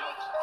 it.